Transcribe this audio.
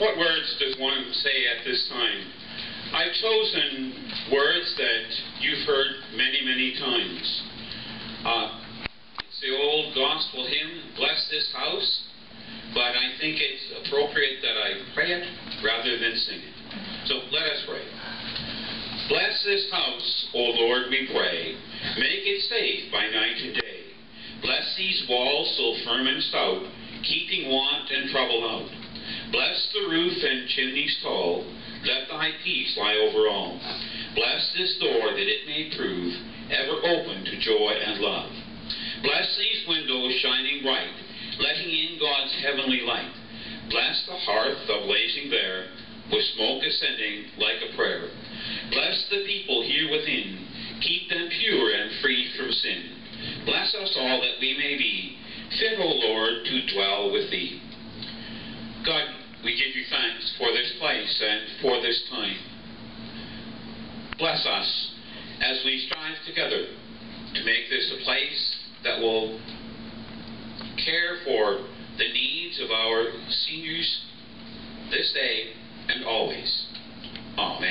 What words does one say at this time? I've chosen words that you've heard many, many times. Uh, it's the old gospel hymn, Bless This House, but I think it's appropriate that I pray it rather than sing it. So let us pray. Bless this house, O Lord, we pray. Make it safe by night and day. Bless these walls so firm and stout, keeping want and trouble out. Bless the roof and chimneys tall. Let thy peace lie over all. Bless this door that it may prove ever open to joy and love. Bless these windows shining bright, letting in God's heavenly light. Bless the hearth a blazing there, with smoke ascending like a prayer. Bless the people here within, keep them pure and free from sin. Bless us all that we may be fit, O Lord, to dwell with thee. God, we give you thanks for this place and for this time. Bless us as we strive together to make this a place that will care for the needs of our seniors this day and always. Amen.